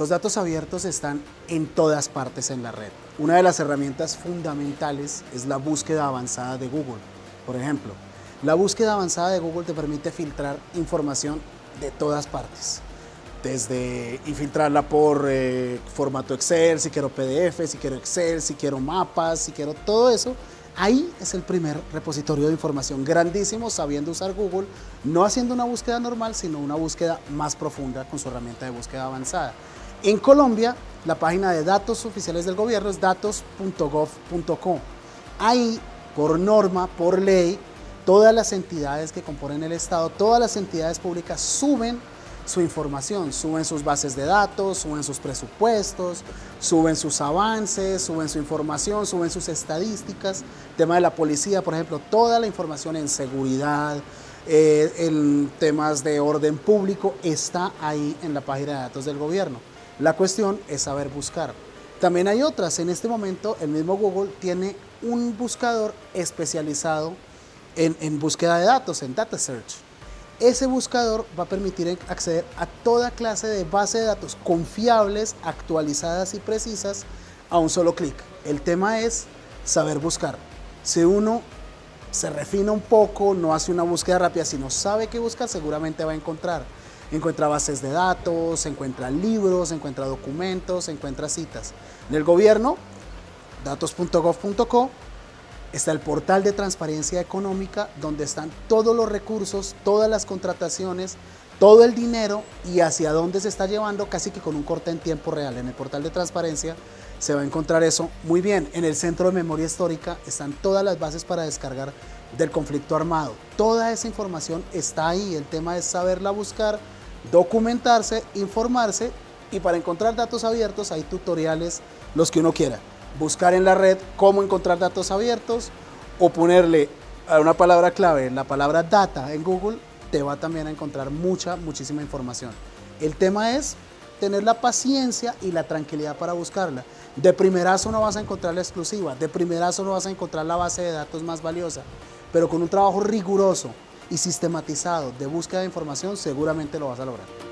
Los datos abiertos están en todas partes en la red. Una de las herramientas fundamentales es la búsqueda avanzada de Google. Por ejemplo, la búsqueda avanzada de Google te permite filtrar información de todas partes. Desde y filtrarla por eh, formato Excel, si quiero PDF, si quiero Excel, si quiero mapas, si quiero todo eso. Ahí es el primer repositorio de información grandísimo sabiendo usar Google, no haciendo una búsqueda normal, sino una búsqueda más profunda con su herramienta de búsqueda avanzada. En Colombia, la página de datos oficiales del gobierno es datos.gov.co. Ahí, por norma, por ley, todas las entidades que componen el Estado, todas las entidades públicas suben su información, suben sus bases de datos, suben sus presupuestos, suben sus avances, suben su información, suben sus estadísticas. tema de la policía, por ejemplo, toda la información en seguridad, eh, en temas de orden público, está ahí en la página de datos del gobierno. La cuestión es saber buscar. También hay otras. En este momento el mismo Google tiene un buscador especializado en, búsqueda de datos, en Data Search. Ese buscador va a permitir acceder a toda clase de base de datos confiables, actualizadas y precisas a un solo clic. El tema es saber buscar. Si uno se refina un poco, no hace una búsqueda rápida, sino sabe qué buscar, seguramente va a encontrar encuentra bases de datos, encuentra libros, encuentra documentos, encuentra citas. En el gobierno, datos.gov.co, está el portal de transparencia económica donde están todos los recursos, todas las contrataciones, todo el dinero y hacia dónde se está llevando casi que con un corte en tiempo real. En el portal de transparencia se va a encontrar eso muy bien. En el centro de memoria histórica están todas las bases para descargar del conflicto armado. Toda esa información está ahí. El tema es saberla buscar, documentarse, informarse y para encontrar datos abiertos hay tutoriales los que uno quiera. Buscar en la red cómo encontrar datos abiertos o ponerle a una palabra clave, la palabra data en Google, te va también a encontrar mucha, muchísima información. El tema es tener la paciencia y la tranquilidad para buscarla. De primerazo no vas a encontrar la exclusiva, de primerazo no vas a encontrar la base de datos más valiosa, pero con un trabajo riguroso, y sistematizado de búsqueda de información, seguramente lo vas a lograr.